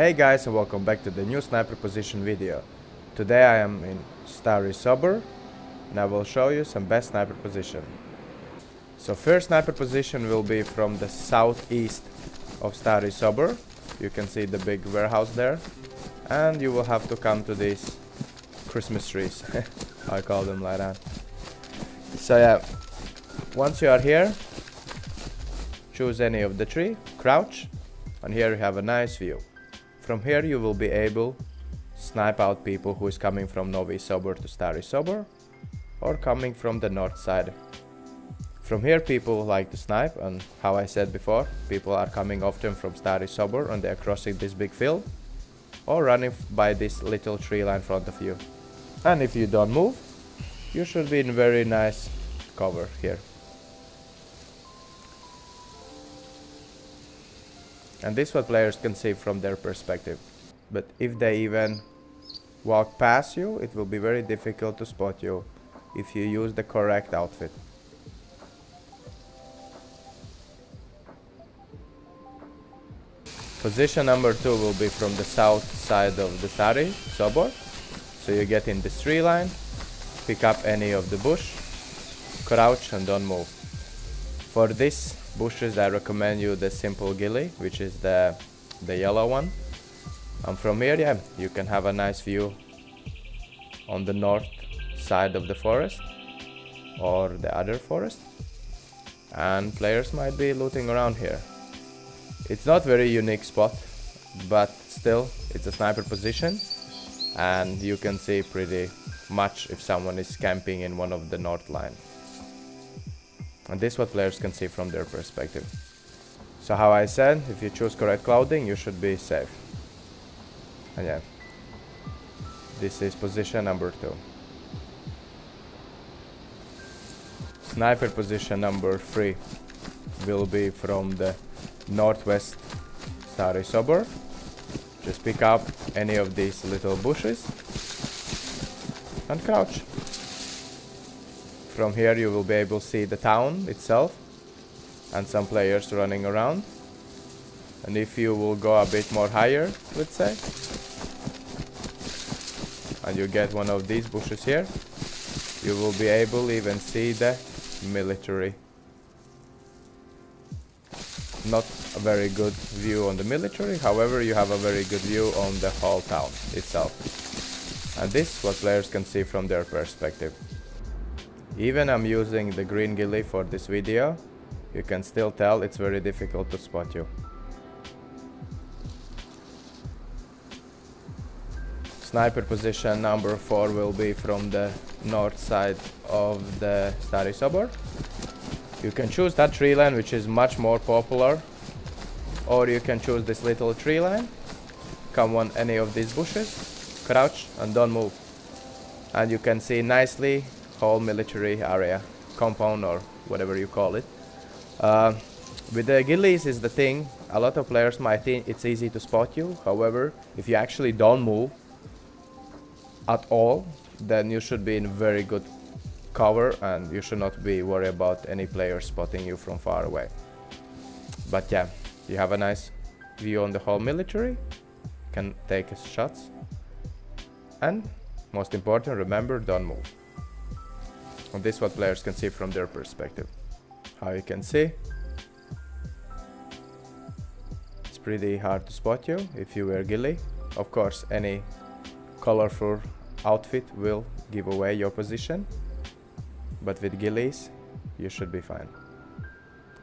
Hey guys and welcome back to the new sniper position video. Today I am in Stary Sobor and I will show you some best sniper position. So first sniper position will be from the southeast of Stary Sobor. You can see the big warehouse there. And you will have to come to these Christmas trees. I call them like that. So yeah, once you are here, choose any of the tree, crouch, and here you have a nice view. From here you will be able snipe out people who is coming from Novi Sobor to Stary Sobor or coming from the north side. From here people like to snipe and how I said before, people are coming often from Stary Sobor and they are crossing this big field or running by this little tree line in front of you. And if you don't move, you should be in very nice cover here. And this what players can see from their perspective. But if they even walk past you, it will be very difficult to spot you if you use the correct outfit. Position number two will be from the south side of the Stary Sobor. So you get in this tree line, pick up any of the bush, crouch and don't move. For this bushes I recommend you the simple ghillie which is the the yellow one. And from here yeah you can have a nice view on the north side of the forest or the other forest. And players might be looting around here. It's not very unique spot but still it's a sniper position. And you can see pretty much if someone is camping in one of the north line and this what players can see from their perspective. So how I said, if you choose correct clothing, you should be safe. And yeah, this is position number two. Sniper position number three will be from the northwest Stary Sobor. Just pick up any of these little bushes and crouch. From here you will be able to see the town itself and some players running around. And if you will go a bit more higher, let's say, and you get one of these bushes here, you will be able even see the military. Not a very good view on the military, however you have a very good view on the whole town itself. And this what players can see from their perspective. Even I'm using the green ghillie for this video, you can still tell it's very difficult to spot you. Sniper position number 4 will be from the north side of the Stary Sobor. You can choose that tree line which is much more popular or you can choose this little tree line come on any of these bushes crouch and don't move and you can see nicely whole military area, compound or whatever you call it. Uh, with the ghillies is the thing, a lot of players might think it's easy to spot you. However, if you actually don't move at all, then you should be in very good cover and you should not be worried about any player spotting you from far away. But yeah, you have a nice view on the whole military, can take shots. And most important, remember, don't move. And this what players can see from their perspective. How you can see, it's pretty hard to spot you if you wear ghillie. Of course, any colorful outfit will give away your position, but with ghillies, you should be fine.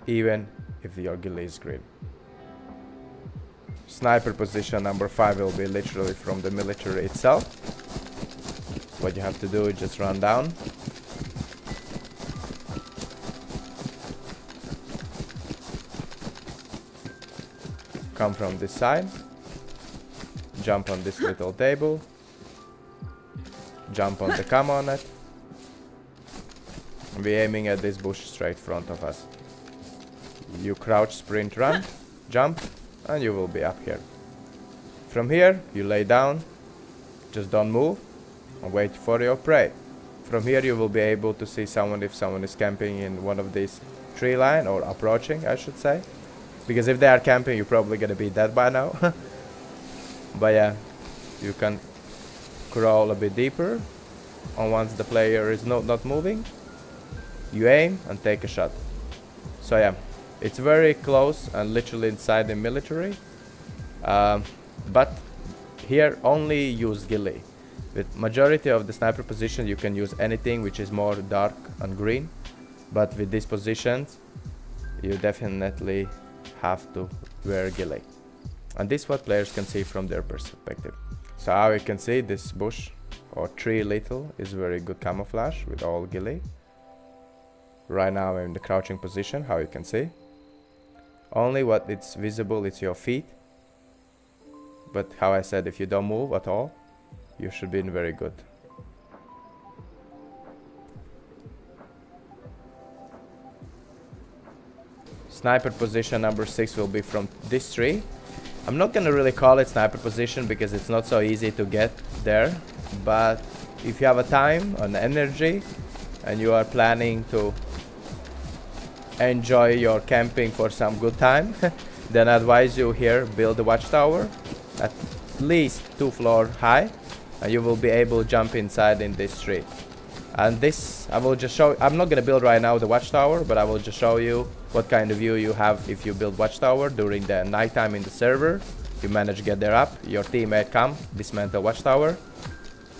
Even if your ghillie is green. Sniper position number 5 will be literally from the military itself. What you have to do is just run down come from this side, jump on this little table, jump on the cam on it, and be aiming at this bush straight front of us. You crouch, sprint, run, jump, and you will be up here. From here, you lay down, just don't move, and wait for your prey. From here you will be able to see someone if someone is camping in one of these tree line, or approaching, I should say. Because if they are camping, you're probably gonna be dead by now. But yeah, you can crawl a bit deeper. And once the player is not, not moving, you aim and take a shot. So yeah, it's very close and literally inside the military. Um, but here only use ghillie. With majority of the sniper positions you can use anything which is more dark and green. But with these positions you definitely have to wear ghillie. And this is what players can see from their perspective. So how you can see this bush or tree little is very good camouflage with all ghillie. Right now I'm in the crouching position, how you can see. Only what it's visible is your feet. But how I said, if you don't move at all, you should be in very good. Sniper position number 6 will be from this tree. I'm not gonna really call it sniper position because it's not so easy to get there. But if you have a time and energy and you are planning to enjoy your camping for some good time, then I advise you here build a watchtower at least two floor high and you will be able to jump inside in this tree. And this, I will just show, I'm not gonna build right now the watchtower, but I will just show you what kind of view you have if you build watchtower during the nighttime in the server. You manage to get there up, your teammate come, dismantle watchtower.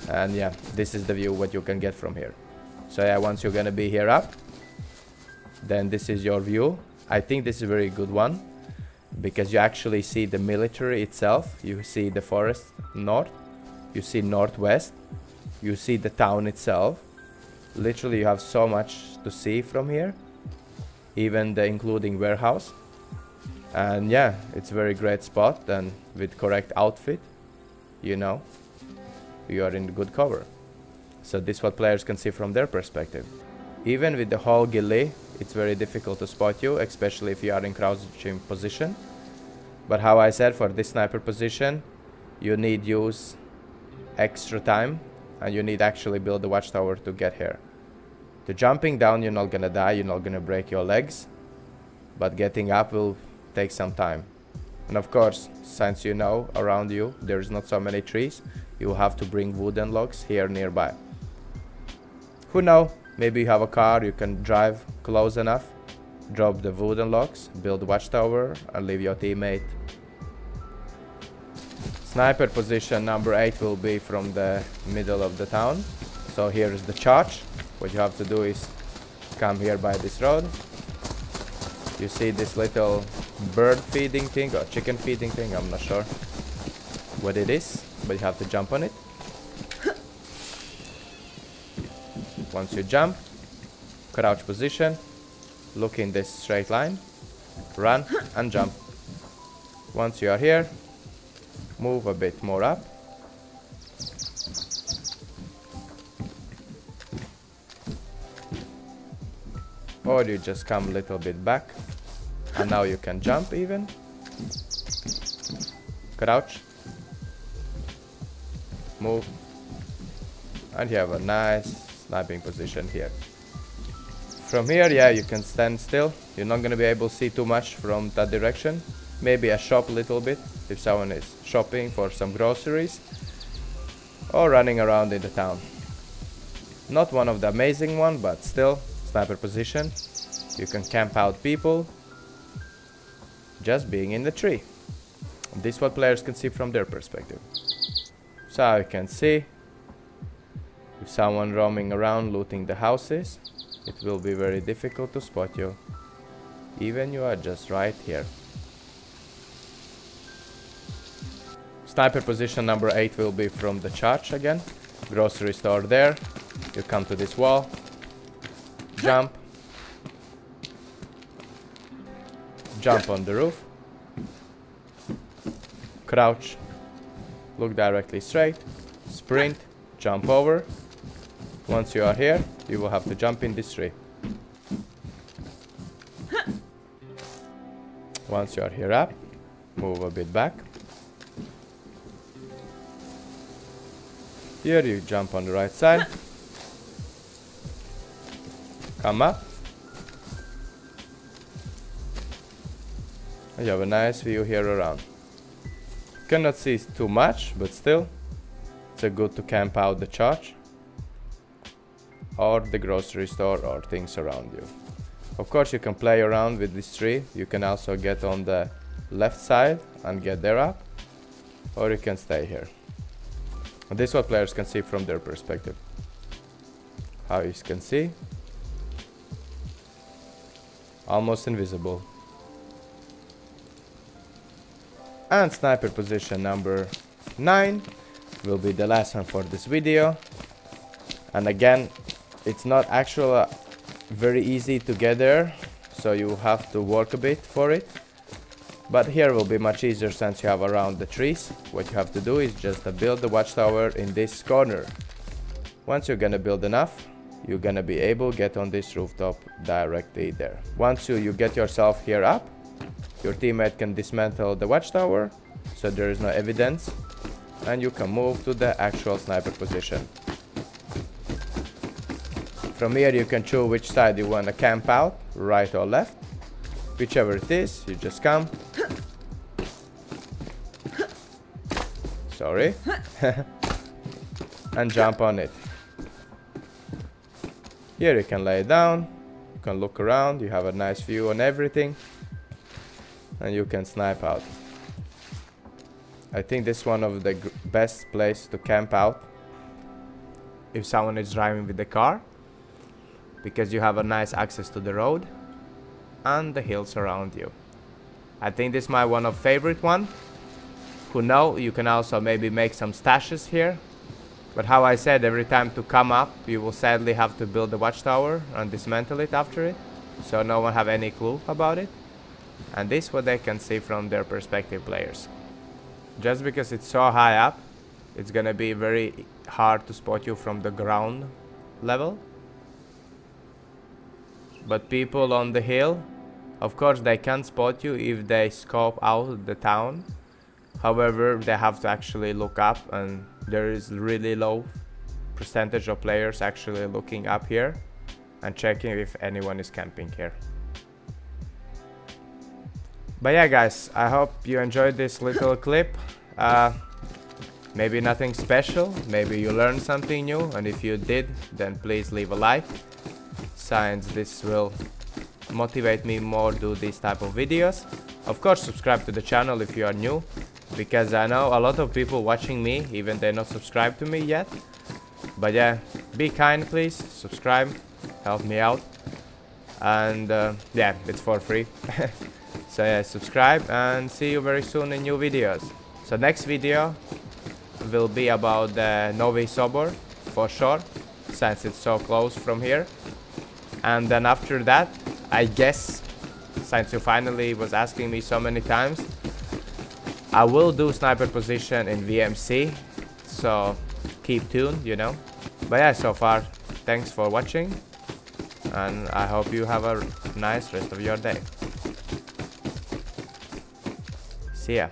And yeah, this is the view what you can get from here. So yeah, once you're gonna be here up, then this is your view. I think this is a very good one because you actually see the military itself. You see the forest north, you see northwest, you see the town itself. Literally you have so much to see from here, even the including warehouse. And yeah, it's a very great spot and with correct outfit, you know, you are in good cover. So this what players can see from their perspective. Even with the whole ghillie, it's very difficult to spot you, especially if you are in crouching position. But how I said, for this sniper position, you need use extra time and you need actually build the watchtower to get here. The jumping down, you're not gonna die, you're not gonna break your legs, but getting up will take some time. And of course, since you know around you there's not so many trees, you have to bring wooden logs here nearby. Who know, maybe you have a car, you can drive close enough, drop the wooden logs, build watchtower and leave your teammate Sniper position number 8 will be from the middle of the town. So here is the charge. What you have to do is come here by this road. You see this little bird feeding thing or chicken feeding thing, I'm not sure what it is, but you have to jump on it. Once you jump, crouch position, look in this straight line, run and jump. Once you are here, move a bit more up. Or you just come a little bit back. And now you can jump even. Crouch. Move. And you have a nice sniping position here. From here, yeah, you can stand still. You're not gonna be able to see too much from that direction. Maybe a shop a little bit if someone is shopping for some groceries or running around in the town. Not one of the amazing one, but still, sniper position. You can camp out people just being in the tree. This is what players can see from their perspective. So you can see if someone roaming around looting the houses, it will be very difficult to spot you. Even you are just right here. Sniper position number 8 will be from the church again. Grocery store there. You come to this wall. Jump. Jump on the roof. Crouch. Look directly straight. Sprint. Jump over. Once you are here, you will have to jump in this tree. Once you are here up, move a bit back. Here you jump on the right side. And you have a nice view here around. Cannot see too much, but still, it's a good to camp out the church or the grocery store or things around you. Of course, you can play around with this tree. You can also get on the left side and get there up, or you can stay here. And this is what players can see from their perspective. How you can see, almost invisible. And sniper position number 9 will be the last one for this video. And again, it's not actually uh, very easy to get there, so you have to work a bit for it. But here will be much easier since you have around the trees. What you have to do is just build the watchtower in this corner. Once you're gonna build enough, you're gonna be able to get on this rooftop directly there. Once you, you get yourself here up, your teammate can dismantle the watchtower, so there is no evidence, and you can move to the actual sniper position. From here you can choose which side you want to camp out, right or left. Whichever it is, you just come. Sorry. and jump on it. Here you can lay down, you can look around, you have a nice view on everything. And you can snipe out. I think this is one of the best place to camp out if someone is driving with the car because you have a nice access to the road and the hills around you. I think this is my one of favorite one. Who know, you can also maybe make some stashes here. But how I said, every time to come up, you will sadly have to build the watchtower and dismantle it after it. So no one have any clue about it. And this what they can see from their perspective players. Just because it's so high up, it's gonna be very hard to spot you from the ground level but people on the hill of course they can spot you if they scope out the town however they have to actually look up and there is really low percentage of players actually looking up here and checking if anyone is camping here. But yeah guys i hope you enjoyed this little clip. Uh, maybe nothing special. Maybe you learned something new. And if you did then please leave a like. Science. this will motivate me more to do these type of videos. Of course subscribe to the channel if you are new because I know a lot of people watching me even they're not subscribed to me yet. But yeah be kind please. Subscribe. Help me out. And uh, yeah it's for free. So yeah subscribe and see you very soon in new videos. So next video will be about the Novi Sobor for sure since it's so close from here. And then after that, I guess, since you finally was asking me so many times, I will do sniper position in VMC. So keep tuned, you know. But yeah, so far, thanks for watching. And I hope you have a nice rest of your day. See ya.